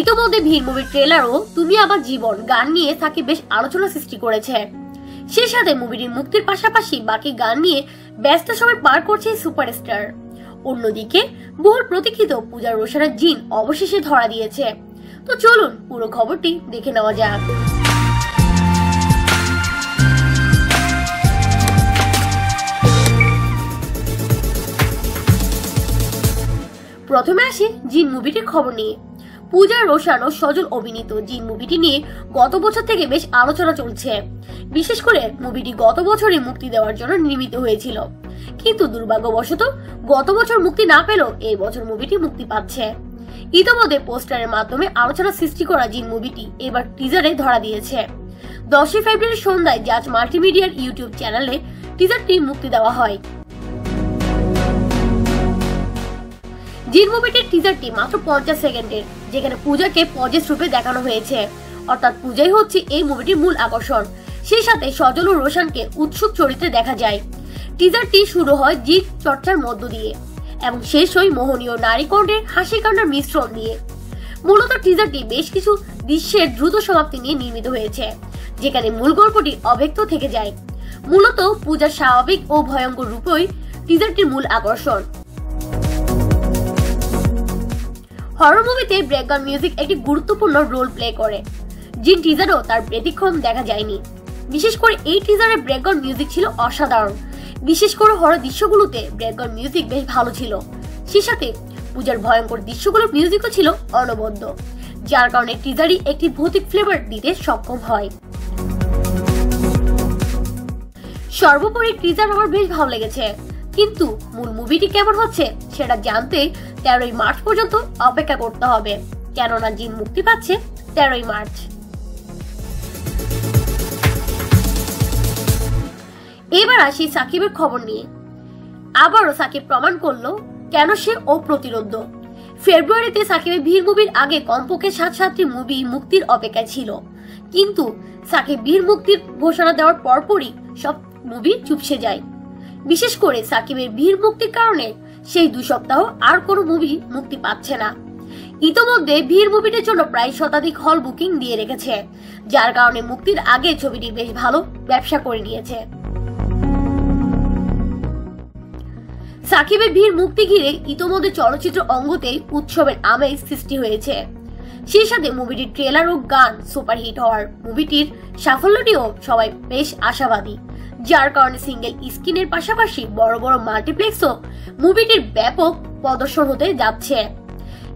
ইতোমধ্যে ভিড় মুভির ট্রেলারও তুমি আমার জীবন, গান নিয়ে তাকে বেশ আলোচনা সৃষ্টি করেছে। সেই সাথে মুভিটির মুক্তির পাশাপাশি বাকি গান নিয়ে ব্যস্ত সময় পার করছে সুপারস্টার অন্যদিকে, বহুল প্রতীক্ষিত পূজা রোশানের জিন অবশেষে ধরা দিয়েছে। তো চলুন পুরো খবরটি দেখে নেওয়া যাক। প্রথমে আসি জিন মুভিটির খবর নিয়ে। পূজা রোশান সজল অভিনীত জিন মুভিটি নিয়ে গত বছর থেকে বেশ আলোচনা চলছে। বিশেষ করে মুভিটি গত বছরই মুক্তি দেওয়ার জন্য নির্মিত হয়েছিল। কিন্তু দুর্ভাগ্যবশত গত বছর মুক্তি না পেলেও এই বছর মুভিটি মুক্তি পাচ্ছে। ইতোমধ্যে পোস্টারের মাধ্যমে আলোচনা সৃষ্টি করা জিন মুভিটি এবার টিজারে ধরা দিয়েছে। দশই ফেব্রুয়ারি সন্ধ্যায় জাজ মাল্টিমিডিয়ার ইউটিউব চ্যানেলে টিজারটি মুক্তি দেওয়া হয়। জিন মুভিটির টিজারটি মাত্র পঞ্চাশ সেকেন্ডের, যেখানে পূজাকে পজেস রূপে দেখানো হয়েছে। অর্থাৎ পূজাই হচ্ছে এই মুভিটির মূল আকর্ষণ। সেই সাথে সজল ও রোশনকে উৎসুক চরিত্রে দেখা যায়। টিজারটি শুরু হয় জিত চর্চার মধ্য দিয়ে, এবং শেষ হয় মোহনীয় নারী কণ্ঠের হাসি কান্নার মিশ্রণ দিয়ে মূলত টিজারটি বেশ কিছু দৃশ্যের দ্রুত সমাপ্তি নিয়ে নির্মিত হয়েছে, যেখানে মূল গল্পটি অব্যক্ত থেকে যায়। মূলত পূজার স্বাভাবিক ও ভয়ঙ্কর রূপই টিজারটির মূল আকর্ষণ। হরর মুভিতে ব্রেকগ্রাউন্ড মিউজিক একটি গুরুত্বপূর্ণ রোল প্লে করে। জিন টিজারও তার ব্যতিক্রম দেখা যায়নি। বিশেষ করে এই টিজারের ব্রেকগ্রাউন্ড মিউজিক ছিল অসাধারণ। বিশেষ করে হরর দৃশ্যগুলোতে ব্রেকগ্রাউন্ড মিউজিক বেশ ভালো ছিল। সে সাথে পূজার ভয়ঙ্কর দৃশ্যগুলোর মিউজিকও ছিল অনবদ্য, যার কারণে টিজারই একটি ভৌতিক ফ্লেভার দিতে সক্ষম হয়। সর্বোপরি টিজার আমার বেশ ভালো লেগেছে। কিন্তু মূল মুভিটি কেমন হচ্ছে সেটা জানতে তেরোই মার্চ পর্যন্ত অপেক্ষা করতে হবে। কেননা জিন মুক্তি পাচ্ছে তেরোই মার্চ। এবার আসি সাকিবের খবর নিয়ে। আবারও সাকিব প্রমাণ করল কেন সে অপ্রতিরোধ্য ফেব্রুয়ারিতে সাকিবের ভিড় মুভির আগে কমপক্ষে সাত সাতটি মুভি মুক্তির অপেক্ষায় ছিল। কিন্তু সাকিব বীর মুক্তির ঘোষণা দেওয়ার পরপরই সব মুভি চুপসে যায়। বিশেষ করে সাকিবের বীর মুক্তির কারণে সেই দুই সপ্তাহ আর কোনো মুভি মুক্তি পাচ্ছে না। ইতোমধ্যে ভিড় মুভিটির জন্য প্রায় শতাধিক হল বুকিং দিয়ে রেখেছে, যার কারণে মুক্তির আগে ছবিটি বেশ ভালো ব্যবসা করে নিয়েছে। সাকিবের ভিড় মুক্তি ঘিরে ইতোমধ্যে চলচ্চিত্র অঙ্গতে উৎসবের আমেজ সৃষ্টি হয়েছে। সেই সাথে মুভিটির ট্রেলার ও গান সুপারহিট হওয়ার মুভিটির সাফল্যটিও সবাই বেশ আশাবাদী। যার কারণে সিঙ্গেল স্ক্রিনের পাশাপাশি বড় বড় মাল্টিপ্লেক্সও মুভিটির ব্যাপক প্রদর্শন হতে যাচ্ছে।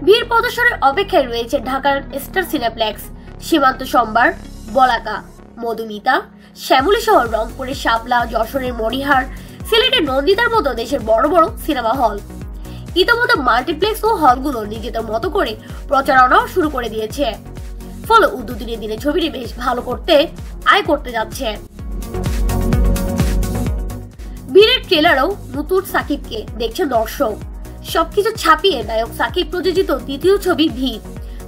বীর প্রদর্শনের অপেক্ষায় রয়েছে ঢাকার স্টার সিনেপ্লেক্স, সীমান্ত সোমবার বলাকা, মধুমিতা, শ্যামলী সহ রংপুরের শাপলা, যশোরের মরিহার সিলেটের নন্দিতার মতো দেশের বড় বড় সিনেমা হল। ইতিমধ্যে মাল্টিপ্লেক্স ও হলগুলো নিজেদের মতো করে প্রচারণাও শুরু করে দিয়েছে। ফলে উদ্যোগী দিনে দিনে ছবিটি বেশ ভালো করতে আয় করতে যাচ্ছে। বীরের ট্রেলারও নতুন সাকিবকে দেখছে দর্শক। সবকিছু ছাপিয়ে নায়ক সাকিব প্রযোজিত দ্বিতীয় ছবি ভিড়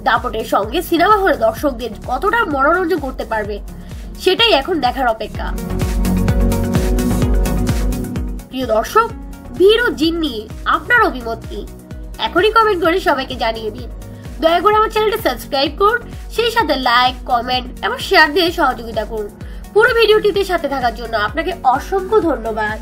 দাপটের সঙ্গে সিনেমা হলে দর্শকদের কতটা মনোরঞ্জন করতে পারবে, সেটাই এখন দেখার অপেক্ষা। প্রিয় দর্শক ভিড় ও জিন নিয়ে আপনার অভিমত কি? এখনই কমেন্ট করে সবাইকে জানিয়ে দিন। দয়া করে আমার চ্যানেলটি সাবস্ক্রাইব করুন, সেই সাথে লাইক কমেন্ট এবং শেয়ার দিয়ে সহযোগিতা করুন। পুরো ভিডিওটিতে সাথে থাকার জন্য আপনাকে অসংখ্য ধন্যবাদ।